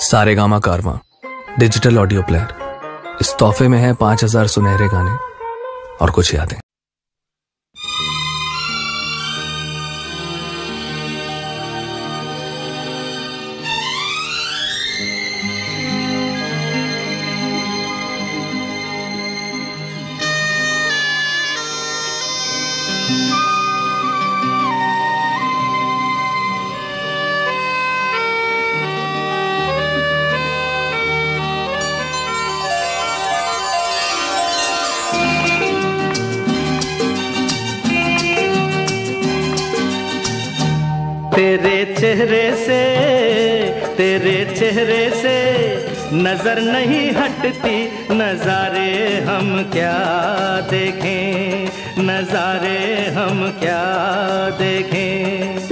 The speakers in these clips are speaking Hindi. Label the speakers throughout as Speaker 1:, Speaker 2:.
Speaker 1: सारे गामा कारवा डिजिटल ऑडियो प्लेयर इस तोहफे में है पाँच हज़ार सुनहरे गाने और कुछ यादें।
Speaker 2: तेरे चेहरे से, तेरे चेहरे से नज़र नहीं हटती। नजारे हम क्या देखें? नजारे हम क्या देखें?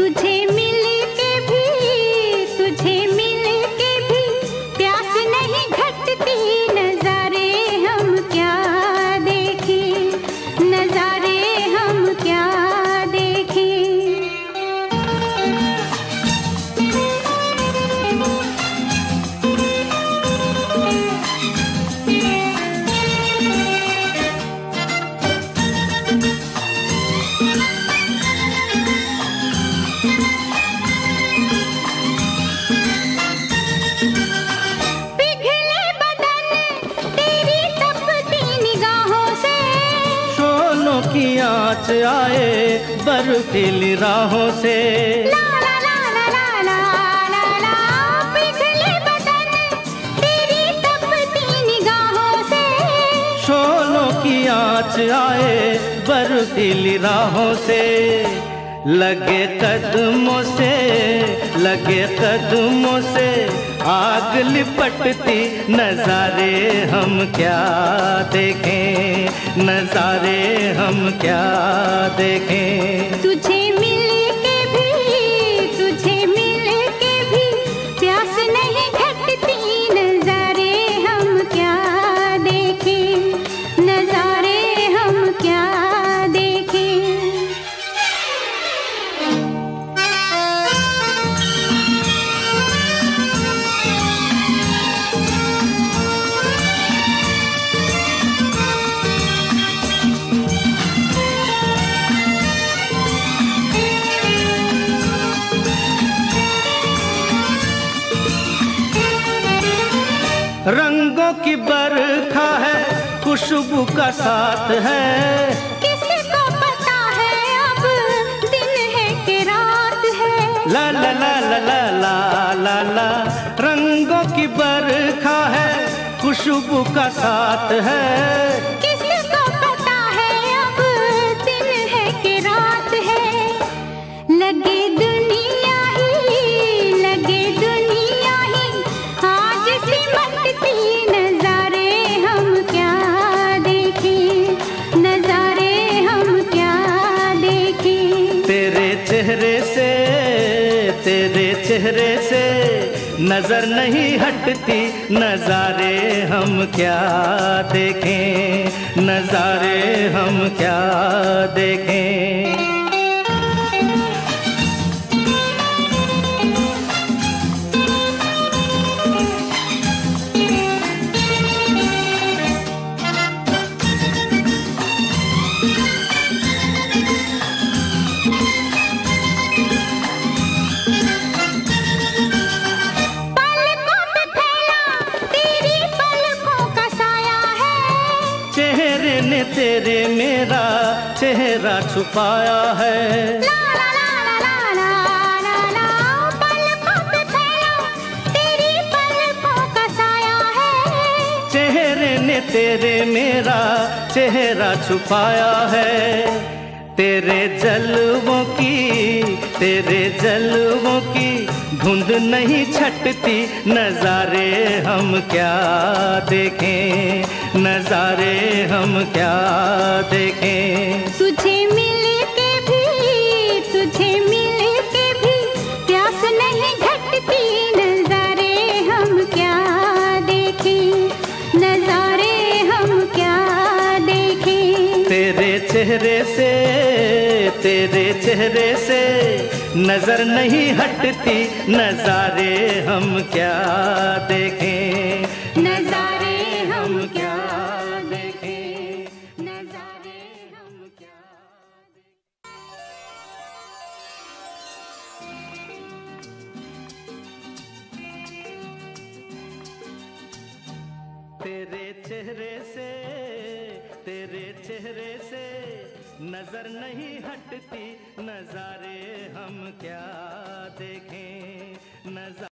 Speaker 2: आँच आए बर्फीली राहों से।
Speaker 3: ला ला ला ला ला ला ला ला पिघले बदन तेरी तपती निगाहों से।
Speaker 2: शोलों की आँच आए बर्फीली राहों से। लगे कदमों से लगे कदमों से आग लिपटती नजारे हम क्या देखें? नजारे हम क्या देखें?
Speaker 3: तुझे
Speaker 2: रंगों की बरखा है खुशबू का साथ है।
Speaker 3: किसको पता है अब दिन है कि रात है?
Speaker 2: ला ला ला ला ला ला ला ला। रंगों की बरखा है खुशबू का साथ है। तेरे चेहरे से नज़र नहीं हटती। नजारे हम क्या देखें? नजारे हम क्या देखें? चेहरा छुपाया है। चेहरे ने तेरे मेरा चेहरा छुपाया है। तेरे जलवों की, तेरे जलवों की धुंध नहीं छटती। नजारे हम क्या देखें? नजारे हम क्या देखें?
Speaker 3: तुझे मिल के भी तुझे मिल के भी प्यास नहीं घटती नजारे हम क्या देखें? नजारे हम क्या देखें?
Speaker 2: तेरे चेहरे से तेरे चेहरे से नज़र नहीं हटती। नजारे हम क्या देखें?
Speaker 3: नजारे हम क्या
Speaker 2: देखें?
Speaker 3: नजारे
Speaker 2: तेरे चेहरे से तेरे चेहरे से नज़र नहीं हटती नजारे हम क्या देखें? नज़र